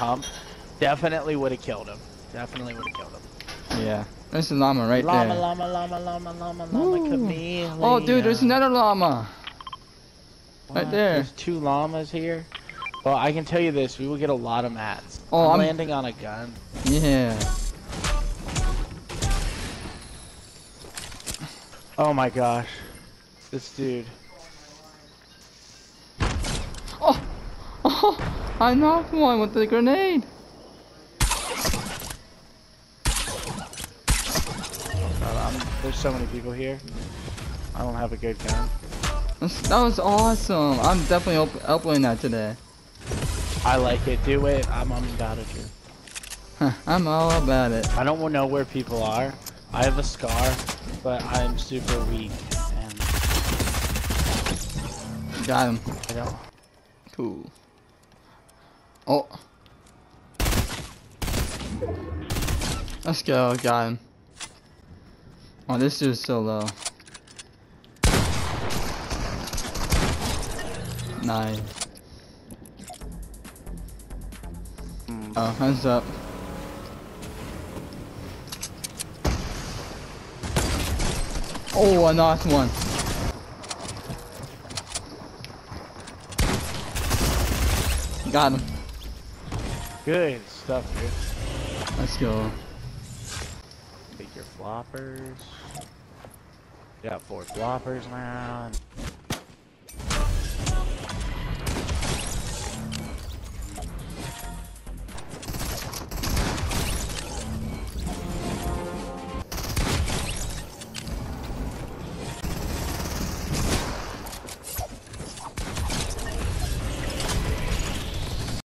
hump, definitely would have killed him. Definitely would have killed him. Yeah. There's a llama right llama, there. llama, llama, llama, llama, llama, chameleon. Oh, dude, there's another llama. right there. There's two llamas here. Well, I can tell you this: we will get a lot of mats. Oh, I'm, I'm- landing on a gun. Yeah. Oh my gosh, this dude. Oh, oh, I knocked one with the grenade. God, I'm- there's so many people here. I don't have a good gun. That was awesome. I'm definitely up uploading that today. I like it. Do it. I'm, I'm about it. Huh, I'm all about it. I don't know where people are. I have a scar, but I'm super weak, and Got him. I don't. Cool. Oh. Let's go. Got him. Oh, this dude's so low. Nice. Oh, hands up. Oh, I knocked one. Got him. Good stuff, dude. Let's go. Take your floppers. Got four floppers now.